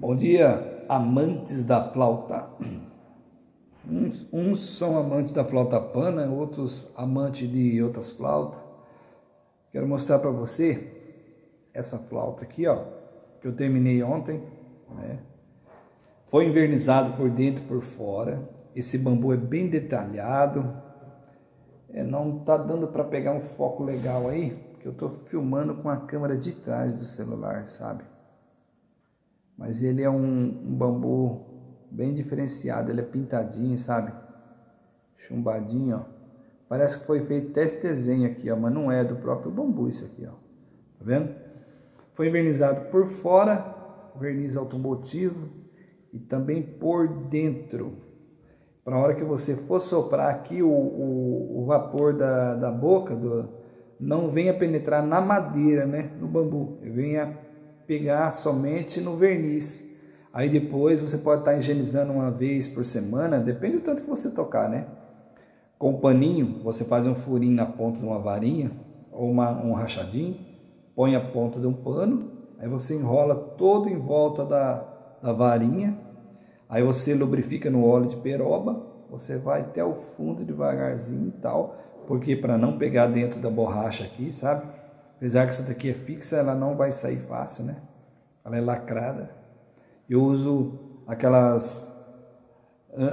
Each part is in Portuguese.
Bom dia, amantes da flauta. Uns, uns, são amantes da flauta pana, outros amantes de outras flautas. Quero mostrar para você essa flauta aqui, ó, que eu terminei ontem, né? Foi invernizado por dentro e por fora. Esse bambu é bem detalhado. É, não tá dando para pegar um foco legal aí, porque eu tô filmando com a câmera de trás do celular, sabe? Mas ele é um, um bambu bem diferenciado, ele é pintadinho, sabe? Chumbadinho, ó. Parece que foi feito até esse desenho aqui, ó, mas não é do próprio bambu isso aqui, ó. Tá vendo? Foi envernizado por fora, verniz automotivo e também por dentro. Para a hora que você for soprar aqui, o, o, o vapor da, da boca do, não venha penetrar na madeira, né? No bambu, venha pegar somente no verniz. Aí depois você pode estar higienizando uma vez por semana, depende do tanto que você tocar, né? Com o paninho, você faz um furinho na ponta de uma varinha ou uma, um rachadinho, põe a ponta de um pano, aí você enrola todo em volta da, da varinha, aí você lubrifica no óleo de peroba, você vai até o fundo devagarzinho e tal, porque para não pegar dentro da borracha aqui, sabe? Apesar que essa daqui é fixa, ela não vai sair fácil, né? Ela é lacrada. Eu uso aquelas...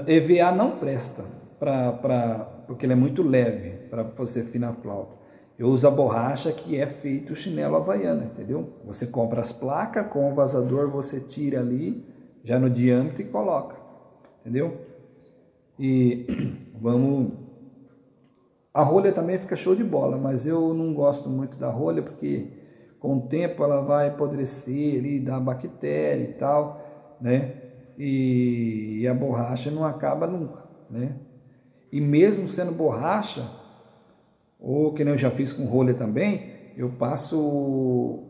EVA não presta, pra, pra, porque ela é muito leve para você afinar a flauta. Eu uso a borracha que é feito chinelo havaiano, entendeu? Você compra as placas, com o vazador você tira ali, já no diâmetro e coloca, entendeu? E vamos a rolha também fica show de bola, mas eu não gosto muito da rolha porque com o tempo ela vai apodrecer ali, dar bactéria e tal, né? E, e a borracha não acaba nunca, né? E mesmo sendo borracha, ou que nem eu já fiz com rolha também, eu passo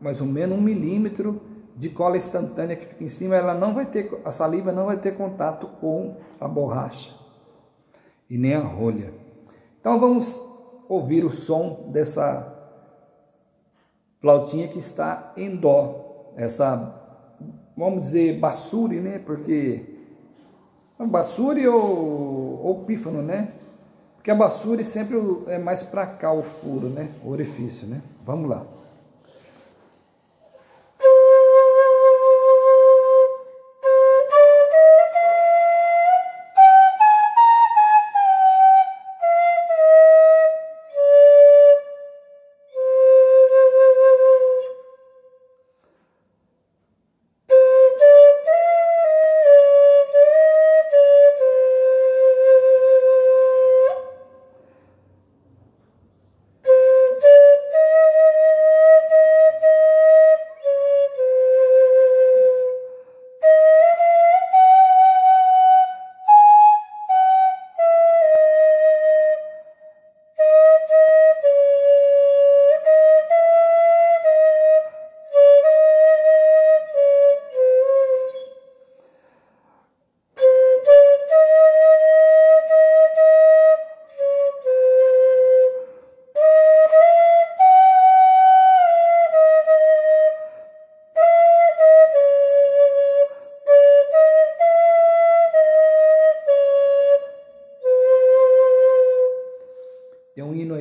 mais ou menos um milímetro de cola instantânea que fica em cima, ela não vai ter, a saliva não vai ter contato com a borracha e nem a rolha. Então vamos ouvir o som dessa flautinha que está em dó, essa, vamos dizer, bassuri, né? Porque bassuri ou, ou pífano, né? Porque a bassuri sempre é mais para cá o furo, né? O orifício, né? Vamos lá.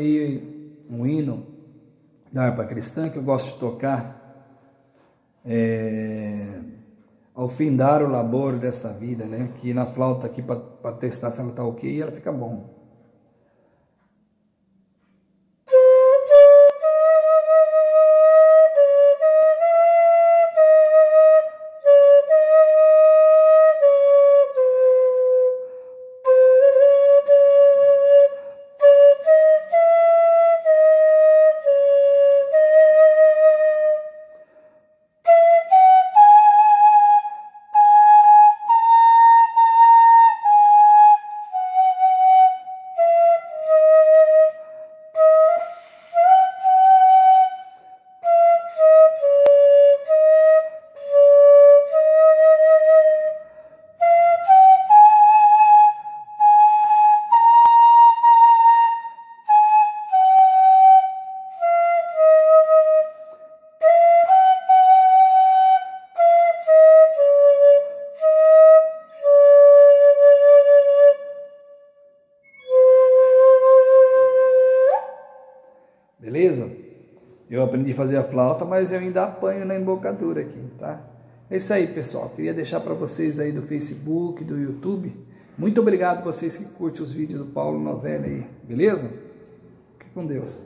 Um um hino da harpa cristã que eu gosto de tocar. É, ao findar o labor desta vida, né? Que na flauta aqui para testar se ela está ok, ela fica bom. Beleza? Eu aprendi a fazer a flauta, mas eu ainda apanho na embocadura aqui, tá? É isso aí, pessoal. Queria deixar para vocês aí do Facebook, do YouTube. Muito obrigado vocês que curtem os vídeos do Paulo Novelli aí, beleza? Fique com Deus.